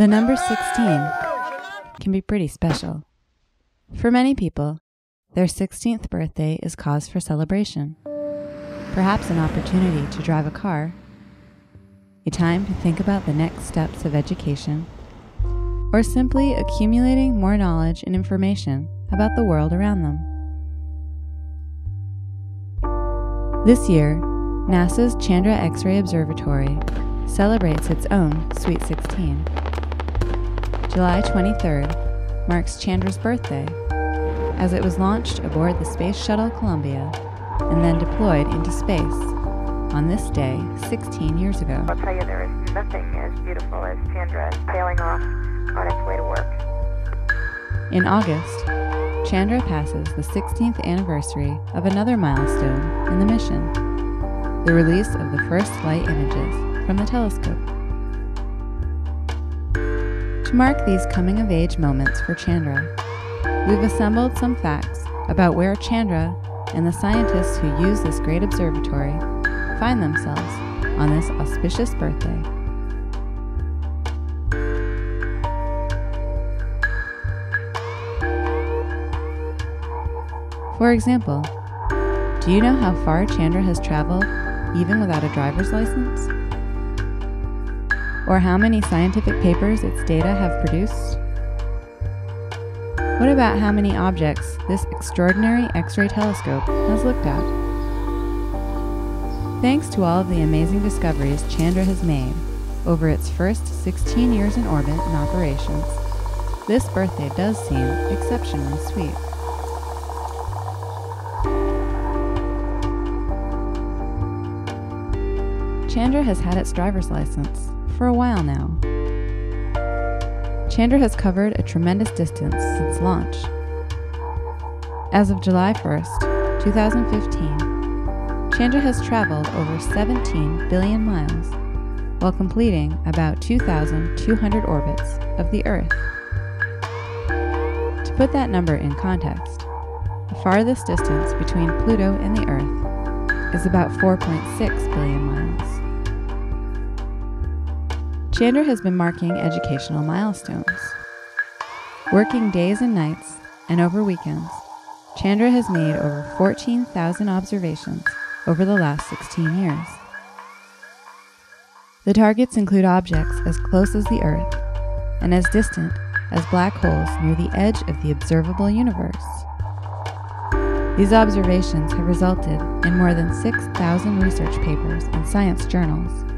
The number 16 can be pretty special. For many people, their 16th birthday is cause for celebration. Perhaps an opportunity to drive a car, a time to think about the next steps of education, or simply accumulating more knowledge and information about the world around them. This year, NASA's Chandra X ray Observatory celebrates its own Sweet 16. July 23rd marks Chandra's birthday, as it was launched aboard the Space Shuttle Columbia and then deployed into space on this day 16 years ago. I'll tell you, there is nothing as beautiful as Chandra sailing off on its way to work. In August, Chandra passes the 16th anniversary of another milestone in the mission the release of the first light images from the telescope. To mark these coming of age moments for Chandra, we've assembled some facts about where Chandra and the scientists who use this great observatory find themselves on this auspicious birthday. For example, do you know how far Chandra has traveled even without a driver's license? Or how many scientific papers its data have produced? What about how many objects this extraordinary X ray telescope has looked at? Thanks to all of the amazing discoveries Chandra has made over its first 16 years in orbit and operations, this birthday does seem exceptionally sweet. Chandra has had its driver's license for a while now. Chandra has covered a tremendous distance since launch. As of July 1st, 2015, Chandra has traveled over 17 billion miles while completing about 2,200 orbits of the Earth. To put that number in context, the farthest distance between Pluto and the Earth is about 4.6 billion miles. Chandra has been marking educational milestones. Working days and nights and over weekends, Chandra has made over 14,000 observations over the last 16 years. The targets include objects as close as the Earth and as distant as black holes near the edge of the observable universe. These observations have resulted in more than 6,000 research papers in science journals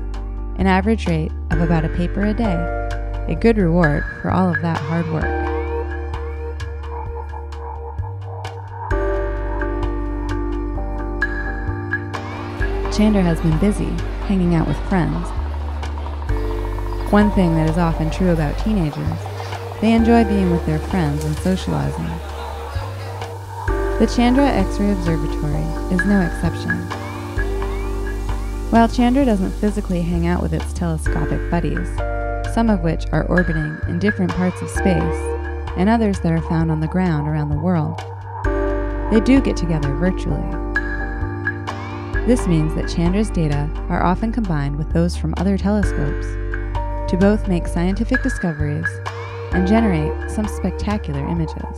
an average rate of about a paper a day, a good reward for all of that hard work. Chandra has been busy hanging out with friends. One thing that is often true about teenagers, they enjoy being with their friends and socializing. The Chandra X-ray Observatory is no exception. While Chandra doesn't physically hang out with its telescopic buddies, some of which are orbiting in different parts of space, and others that are found on the ground around the world, they do get together virtually. This means that Chandra's data are often combined with those from other telescopes to both make scientific discoveries and generate some spectacular images.